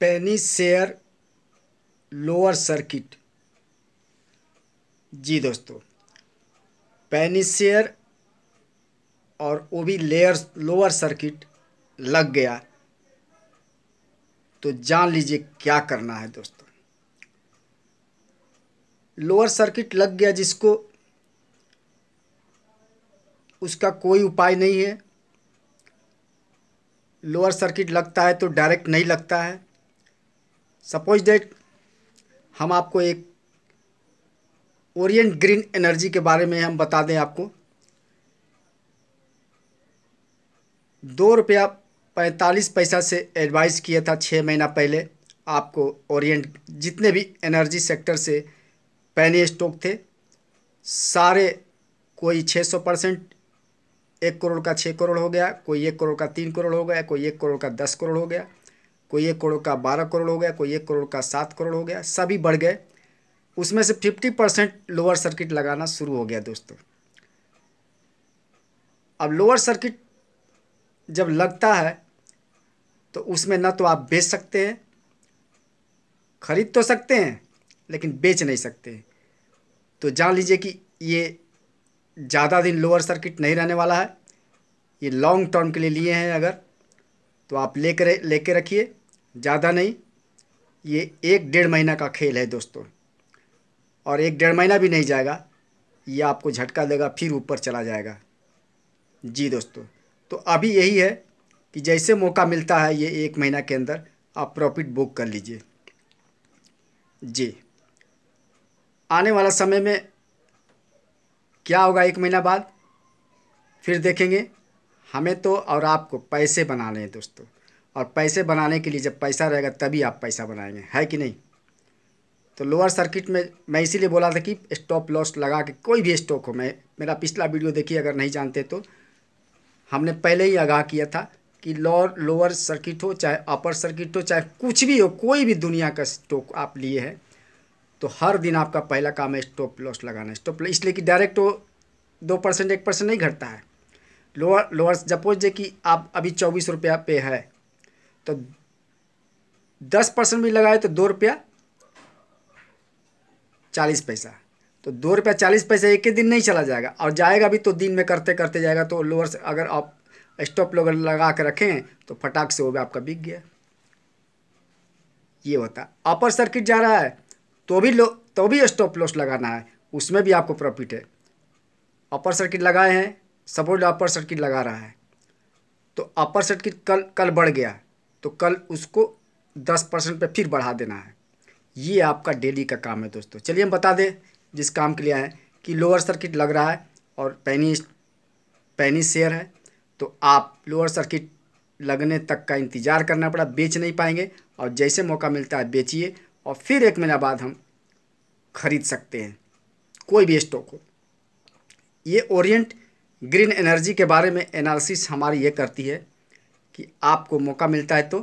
Penny share lower circuit. जी दोस्तों penny share और वो भी लेयर लोअर सर्किट लग गया। तो जान लीजिए क्या करना है दोस्तों। लोअर सर्किट लग गया जिसको, उसका कोई उपाय नहीं है। लोअर सर्किट लगता है तो डायरेक्ट नहीं लगता है। सपोज़ डेट हम आपको एक ओरिएंट ग्रीन एनर्जी के बारे में हम बता दें आपको। दो रुपया पैंतालीस पैसा से एडवाइस किया था छः महीना पहले आपको ओरिएंट, जितने भी एनर्जी सेक्टर से पैनी स्टॉक थे, सारे कोई छः सौ परसेंट, एक करोड़ का छः करोड़ हो गया, कोई एक करोड़ का तीन करोड़ हो गया, कोई एक करोड़ का दस करोड़ हो गया। कोई एक करोड़ का बारह करोड़ हो गया, कोई एक करोड़ का सात करोड़ हो गया, सभी बढ़ गए। उसमें से फिफ्टी परसेंट लोअर सर्किट लगाना शुरू हो गया दोस्तों। अब लोअर सर्किट जब लगता है तो उसमें ना तो आप बेच सकते हैं, खरीद तो सकते हैं, लेकिन बेच नहीं सकते। तो जान लीजिए कि ये ज़्यादा दिन लोअर सर्किट नहीं रहने वाला है, ये लॉन्ग टर्म के लिए लिए हैं अगर। तो आप लेकर लेके रखिए। ज़्यादा नहीं, ये एक डेढ़ महीना का खेल है दोस्तों। और एक डेढ़ महीना भी नहीं जाएगा, ये आपको झटका देगा, फिर ऊपर चला जाएगा। जी दोस्तों तो अभी यही है कि जैसे मौका मिलता है ये एक महीना के अंदर, आप प्रॉफिट बुक कर लीजिए। जी, आने वाला समय में क्या होगा एक महीना बाद, फिर देखेंगे। हमें तो और आपको पैसे बनाने हैं दोस्तों। और पैसे बनाने के लिए जब पैसा रहेगा तभी आप पैसा बनाएँगे, है कि नहीं? तो लोअर सर्किट में मैं इसीलिए बोला था कि स्टॉप लॉस लगा के कोई भी स्टॉक हो, मैं, मेरा पिछला वीडियो देखिए अगर नहीं जानते तो। हमने पहले ही आगाह किया था कि लोअर लोअर सर्किट हो, चाहे अपर सर्किट हो, चाहे कुछ भी हो, कोई भी दुनिया का स्टॉक आप लिए हैं तो हर दिन आपका पहला काम है स्टॉप लॉस लगाना। स्टॉप लॉस इसलिए कि डायरेक्ट वो दो परसेंट एक परसेंट नहीं घटता है। लोअर लोअर, सपोज़ जे कि आप अभी चौबीस रुपया पे है तो दस परसेंट भी लगाए तो दो रुपया चालीस पैसा। तो दो रुपया चालीस पैसा एक ही दिन नहीं चला जाएगा, और जाएगा भी तो दिन में करते करते जाएगा तो लोअर अगर आप स्टॉप लोग लगा के रखें तो फटाक से वो भी आपका बिक गया। ये होता। अपर सर्किट जा रहा है तो भी लो तो भी स्टॉप लॉस लगाना है, उसमें भी आपको प्रॉफिट है। अपर सर्किट लगाए हैं सपोज़ अपर सर्किट लगा रहा है। तो अपर सर्किट कल कल बढ़ गया तो कल उसको दस परसेंट पर फिर बढ़ा देना है। ये आपका डेली का काम है दोस्तों। चलिए हम बता दें, जिस काम के लिए आए कि लोअर सर्किट लग रहा है और पैनी पैनी शेयर है तो आप लोअर सर्किट लगने तक का इंतज़ार करना पड़ा, बेच नहीं पाएँगे और जैसे मौका मिलता है बेचिए और फिर एक महीना बाद हम खरीद सकते हैं, कोई भी स्टॉक हो। ये ओरिएंट ग्रीन एनर्जी के बारे में एनालिसिस हमारी ये करती है कि आपको मौका मिलता है तो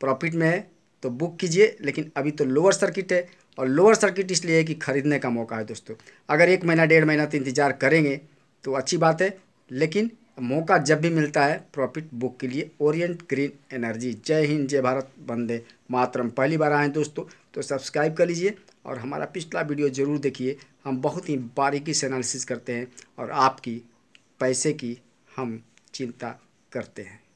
प्रॉफिट में है तो बुक कीजिए, लेकिन अभी तो लोअर सर्किट है और लोअर सर्किट इसलिए है कि ख़रीदने का मौका है दोस्तों। अगर एक महीना, डेढ़ महीना तो इंतज़ार करेंगे तो अच्छी बात है, लेकिन मौका जब भी मिलता है, प्रॉफिट बुक के लिए ओरिएंट ग्रीन एनर्जी। जय हिंद, जय भारत बंदे मातरम। पहली बार आए दोस्तों तो सब्सक्राइब कर लीजिए और हमारा पिछला वीडियो ज़रूर देखिए। हम बहुत ही बारीकी से एनालिसिस करते हैं और आपकी पैसे की हम चिंता करते हैं।